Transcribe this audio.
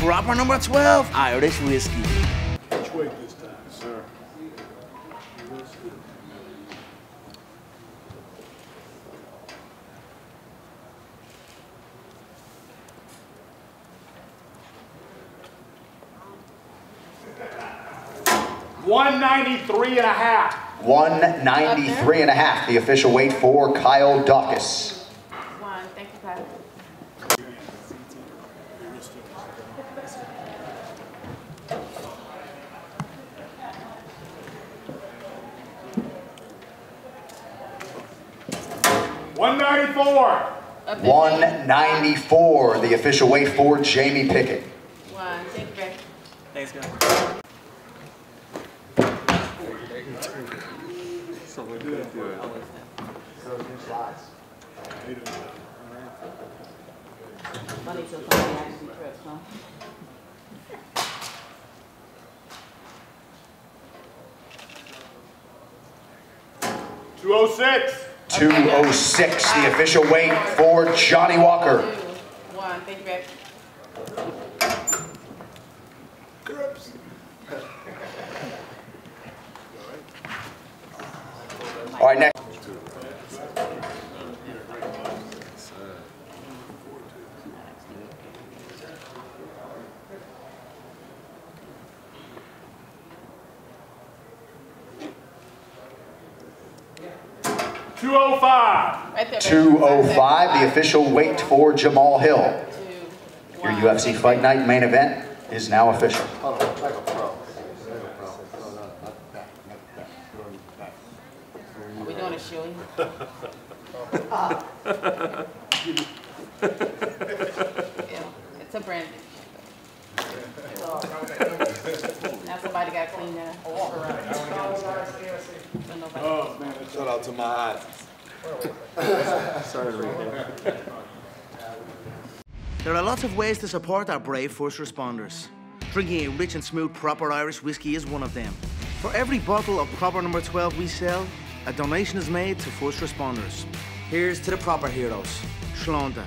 proper number 12 Irish whiskey. Which way this time? Sir. One ninety-three and a half. 193 and a half, the official weight for Kyle Daukaus. 194. 194, the official weight for Jamie Pickett. Wow, thank you, Thanks, Greg. Huh? Two oh six. 206, the official weight for Johnny Walker. All right, next. Two oh five. Right there, Becky. 205, the official weight for Jamahal Hill. Your UFC Fight Night main event is now official. Are we doing a shoey? Yeah, it's a brand. new. Now somebody got to clean that oh, out to my eyes. There are lots of ways to support our brave first responders. Drinking a rich and smooth proper Irish whiskey is one of them. For every bottle of proper number 12 we sell, a donation is made to first responders. Here's to the proper heroes. Shlonda,